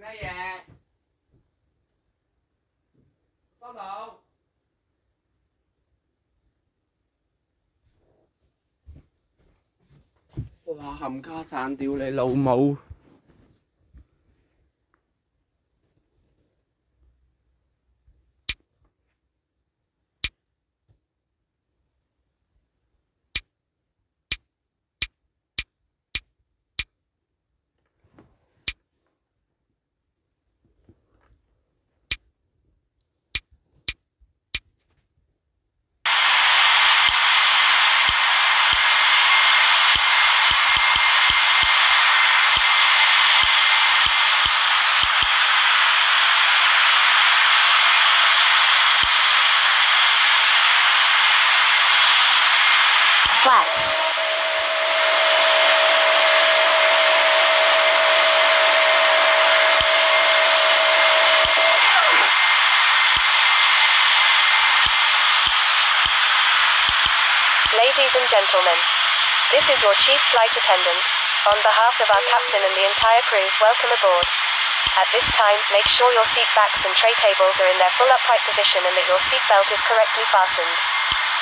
咩嘢？收到。哇！冚家铲，屌你老母 Ladies and gentlemen, this is your chief flight attendant. On behalf of our captain and the entire crew, welcome aboard. At this time, make sure your seat backs and tray tables are in their full upright position and that your seat belt is correctly fastened.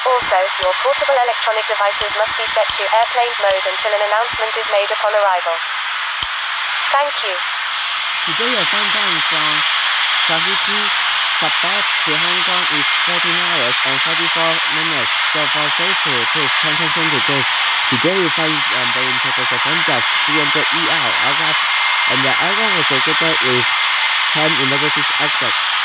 Also, your portable electronic devices must be set to airplane mode until an announcement is made upon arrival. Thank you. Today your flight time from Tahiti, Tibet to Hong Kong is 13 hours and 44 minutes. So for safety, please pay attention to this. Today you find um, Boeing 777-300ER aircraft and the aircraft was located with 10 emergency exits.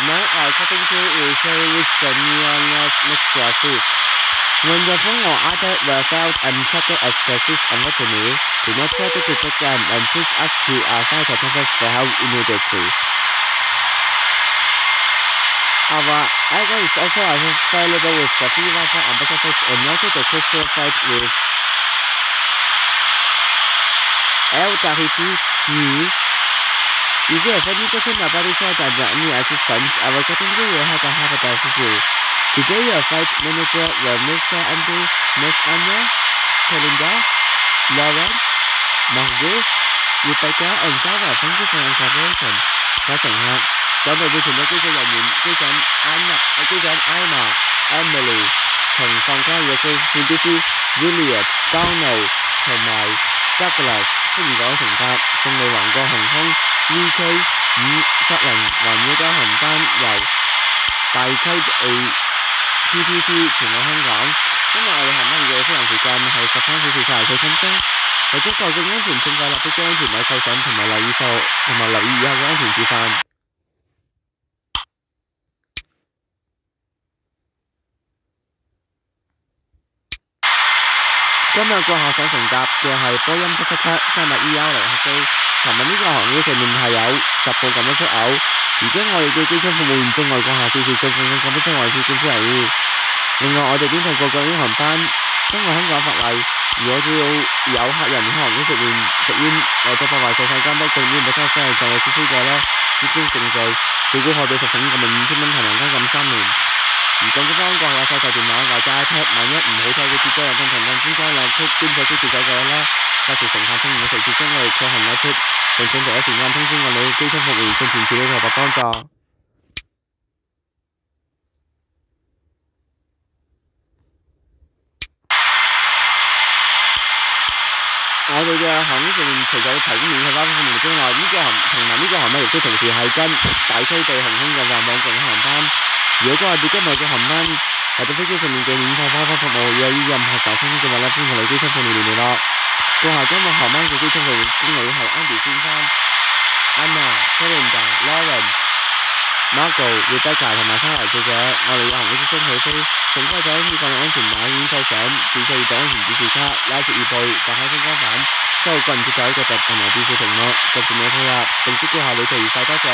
Now our cabin crew will show which the nearest next to assist. When your phone or iPad were found and checked as the seats unfortunately, do not try to take them and push us to our flight attendants for help immediately. Our aircraft is also available with the free Wi-Fi and Pacific and also the crucial fight with Air Tahiti, Nui Using a fornication apparatus that Rani assistants our category will have a habitat issue. Today our fight manager were Mr. Andy, Miss Anna, Kalinda, Lauren, Margot, Rebecca and Sarah thank you for your cooperation. Có chẳng hạn, có nội dung đó tôi là những cái cảnh Anna, cái cảnh Anna, Emily, thần phong có giờ cô Phoebe, Juliet, Donald, thầy mày, Douglas, xin gọi thần ta, xin người bạn qua hàng không, 航空 VK 五七零環宇間航班由大溪地 PPT 前往香港。今日我哋航班嘅飛行時間係十三小時四十四分鐘。為咗確證安全，正確立即將安全帶扣上，同埋留意受同埋留意以下嘅安全示範。今日個客想乘搭嘅係波音七七七三百 E R 零客機。琴日呢個航機上面係有十部咁樣出口，而家我哋嘅機艙服務員中外國客試試進行咁樣出外試檢需留意。另外，我哋檢查過各種航班，根據香港法例，如果只要有客人喺航機上面食煙或者破壞細細間不據煙本身係就係實施過咧，已經定罪，最高可被罰款咁咪五千蚊同埋監禁三年。而更加當國客手提電話或者 iPad，萬一唔好彩嘅跌咗入進行更專家兩曲捐咗機跌咗嘅話咧，屆時乘客請唔好隨時將我哋確行攞出，並請第一時間通知我哋機艙服務員進行處理同埋幫助。我哋嘅航空上面除咗提供免費包服務之外，呢、個航同埋呢個航班亦都同時係跟大區地航空嘅環網共航班。如果我哋今日嘅航班或者飞机上面嘅免费包包服务有任何查询嘅话咧，欢迎同你机舱服务员联络。过下今日航班嘅机舱服务经理系 Andy 先生、Anna、Belinda、Lauren、Margot、Rebecca 同埋 Sarah 小姐，我哋嘅航机即将起飞，乘客仔要放入安全带，已经扣上，自制到安全指示卡，拉住预备，打开升降板，收个人接走个特同埋电视屏幕，及电脑配合，并祝顾下旅途愉快，多谢。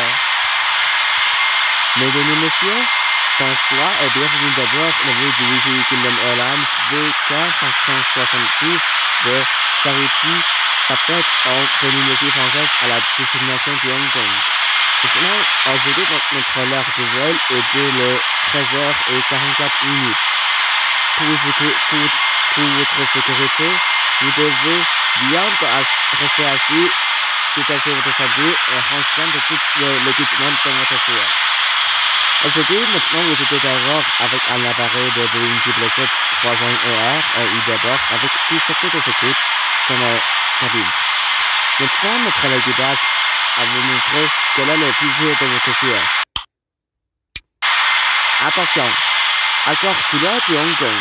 Mesdames et messieurs, Bonsoir et bienvenue d'abord le vol du Wiki Kingdom Airlines VK570 de Tahiti, Tapet en Polynésie française à la destination de Hong Kong. Maintenant, aujourd'hui, notre, heure de vol est de le 13h44 minutes. Pour, pour, pour votre sécurité, vous devez bien rester assis détachez votre ceinture et rangement de tout l'équipement dans votre siège. Aujourd'hui, maintenant, vous êtes d'abord avec un appareil de Boeing 777 300ER et il déborde avec 17 de secours dans la cabine. Maintenant, notre équipage à vous montrer quel est le pilier de votre siège. Attention, accord couleur de Hong Kong.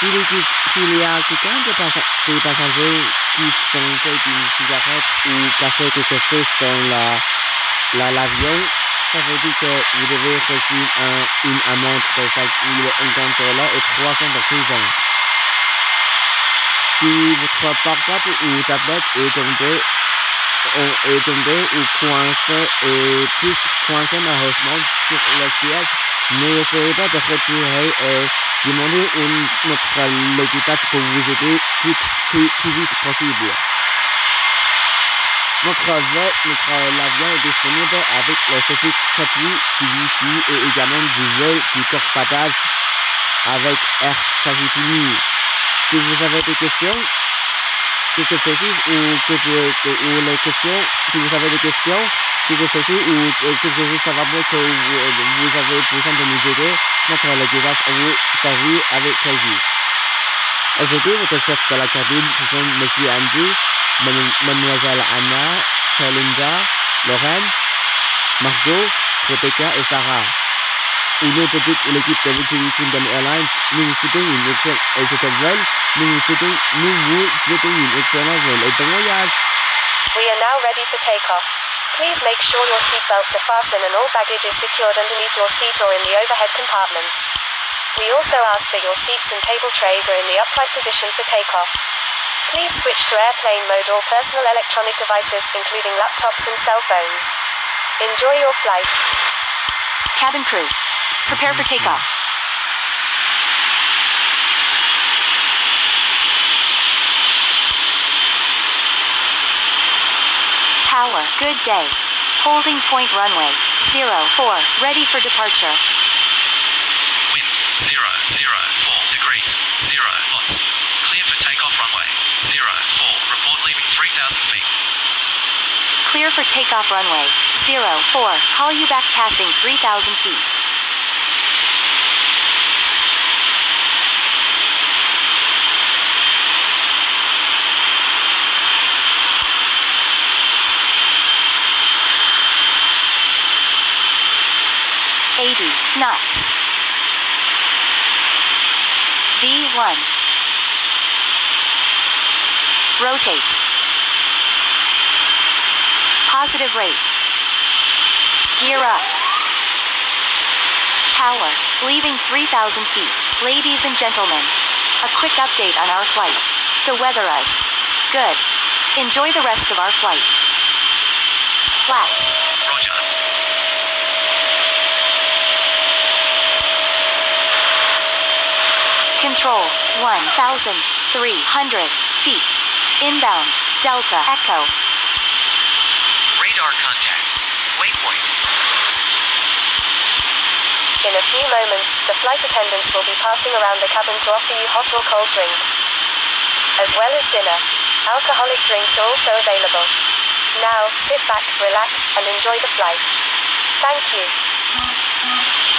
S'il y- a quelqu'un des, passa- des passagers qui sont fait d'une cigarette ou caché quelque chose dans la- la- l'avion, ça veut dire que vous devez recevoir un- une amende de 5 000 Hong Kong dollars et 300 de prison. Si votre portable ou tablette est tombé, est- est tombé ou coincé et plus coincé malheureusement sur le siège, n'essayez pas de retirer et demandez une, notre l'équipage pour vous aider plus, plus, plus vite possible. Notre notre l'avion est disponible avec le suffixe 4G, du Wi-Fi et également du vol du corpatage avec Air Tahiti. Si vous avez des questions, quelque chose ou, quelque, ou les questions, si vous avez des questions, quelque chose ou euh, quelque chose ça va mieux que vous, avez besoin de nous aider, notre à vous servir avec plaisir. Aujourd'hui, votre chef de la cabine, ce sont Monsieur Andy, Mademoiselle Anna, Kalinda, Lorraine, Margot, Rebecca et Sarah. Au nom de toute l'équipe de Kingdom Airlines, nous vous souhaitons une excellente, vol, nous vous souhaitons, nous vous souhaitons une excellente vol et bon voyage. We are now ready for takeoff. Please make sure your seatbelts are fastened and all baggage is secured underneath your seat or in the overhead compartments. We also ask that your seats and table trays are in the upright position for takeoff. Please switch to airplane mode all personal electronic devices, including laptops and cell phones. Enjoy your flight. Cabin crew, prepare for takeoff. Tower, good day. Holding point runway, 04, ready for departure. Wind 004 degrees, 0 knots. Clear for takeoff runway 04. Report leaving 3,000 feet. Clear for takeoff runway, 04, call you back passing 3,000 feet. Eighty knots. V one. Rotate. Positive rate. Gear up. Tower, leaving 3,000 feet. Ladies and gentlemen, a quick update on our flight. The weather is good. Enjoy the rest of our flight. Flaps. Roger. Control, 1,300 feet. Inbound, Delta Echo. Radar contact. Waypoint. In a few moments, the flight attendants will be passing around the cabin to offer you hot or cold drinks. As well as dinner. Alcoholic drinks are also available. Now, sit back, relax, and enjoy the flight. Thank you.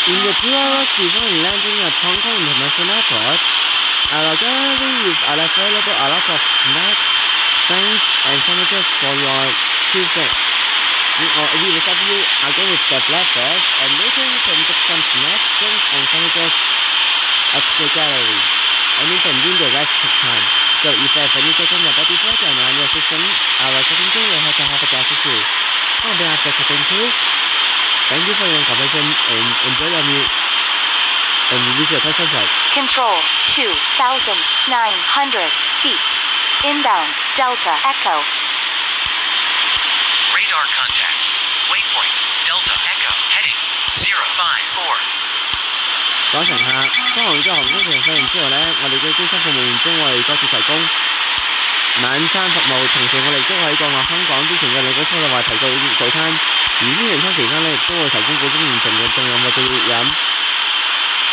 In the two hours before landing at Hong Kong International Airport, our galley is available a lot of snacks, drinks, and sandwiches for your choosing. We, we will serve you again with the breakfast, and later you can get some snacks, drinks, and sandwiches at the galley. And you can bring the rest of time. So if you have any questions about this flight and any assistance, our cabin crew will have to have a assist you. On behalf of the cabin crew, Thank you for your cooperation and enjoy your meal and reach your pleasant flight. Control, 2,900 feet. Inbound, Delta Echo. Radar contact. 各位乘客，當我哋嘅航空平飛完之後呢，我哋嘅機艙服務員將會各自提供晚餐服務，同時我哋都喺降落香港之前嘅兩個鐘就話提供早餐，而呢樣餐期間呢，都會提供補充完成嘅仲有嘅熱飲。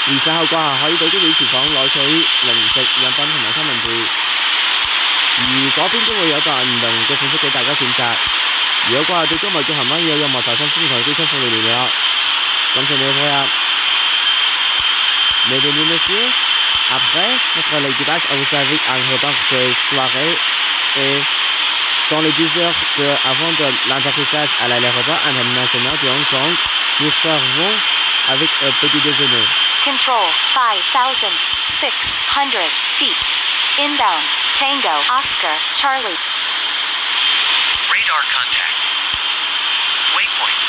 而稍後掛下可以到機尾廚房攞取零食、飲品同埋三文治。而嗰邊都會有一個唔同嘅信息俾大家選擇。如果掛對今日嘅航班有任何查詢，歡迎同機艙服務聯絡。感謝你嘅配合。Mesdames et messieurs, après notre l'équipage vous servi un repas de soirée et dans les 10 heures de, avant de l'atterrissage à l'aéroport international de Hong Kong, nous servons avec un petit déjeuner. Control 5,600 feet. Inbound. Tango. Oscar. Charlie. Radar contact. Waypoint.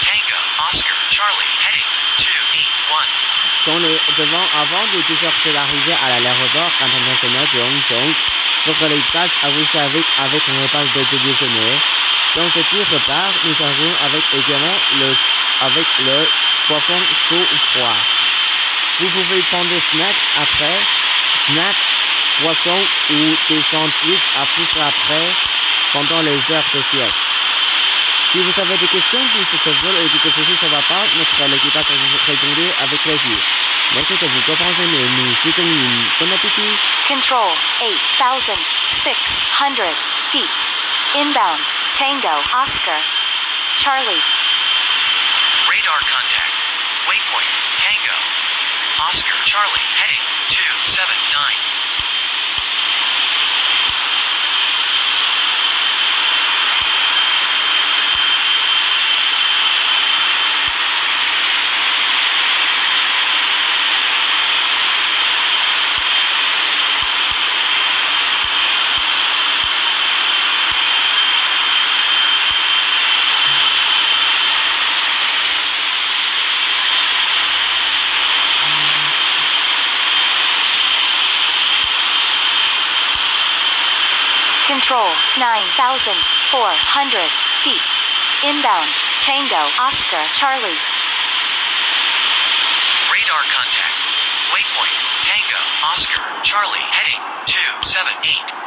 Tango, Oscar, Charlie, heading 281. Dans les, devant, avant les 10 heures de l'arrivée à l'aéroport international de Hong Kong, votre équipage a vous servi avec un repas de déjeuner. Dans ce petit repas, nous servons avec également le, avec le poisson chaud ou froid. Vous pouvez prendre des snacks après, snacks, poissons ou des sandwichs à plus après pendant les heures de sieste. Si vous avez des questions sur ce vol et que quelque chose ne va pas, notre équipage va vous répondre avec plaisir. Merci de vous comprendre et nous souhaitons une bonne appétit. Control 8,600 feet. Inbound. Tango. Oscar. Charlie. Radar contact. Waypoint, Tango, Oscar, Charlie, heading 279. Control 9,400 feet. Inbound. Tango. Oscar. Charlie. Radar contact. Waypoint, Tango, Oscar, Charlie, heading 279.